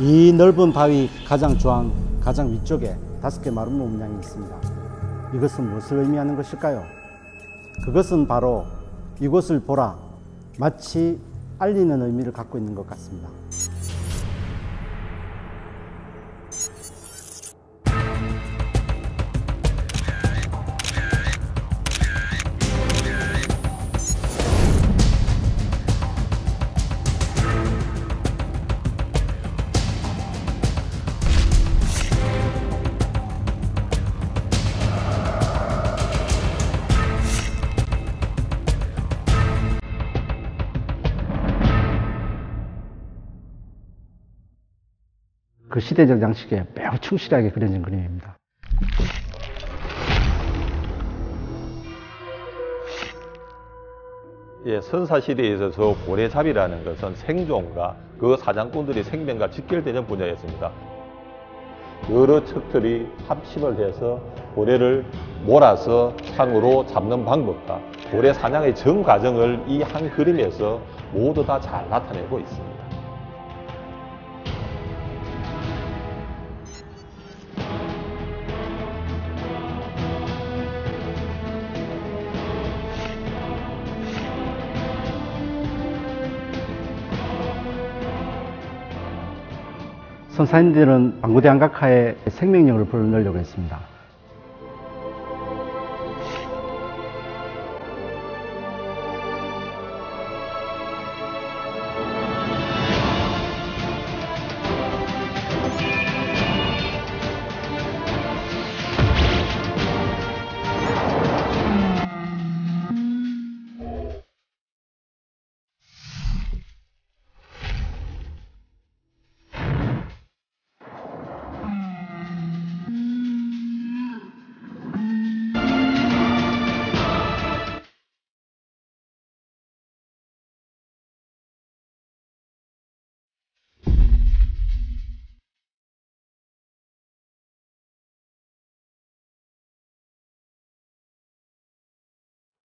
이 넓은 바위 가장 중앙, 가장 위쪽에 다섯 개 마름모 문양이 있습니다. 이것은 무엇을 의미하는 것일까요? 그것은 바로 이곳을 보라, 마치 알리는 의미를 갖고 있는 것 같습니다. 그 시대적 양식에 매우 충실하게 그려진 그림입니다. 예, 선사시대에서 저 고래잡이라는 것은 생존과 그 사장꾼들이 생명과 직결되는 분야였습니다. 여러 척들이 합심을 해서 고래를 몰아서 상으로 잡는 방법과 고래 사냥의 전 과정을 이 한 그림에서 모두 다 잘 나타내고 있습니다. 선사님들은 방구대 안각하에 생명력을 불어넣으려고 했습니다.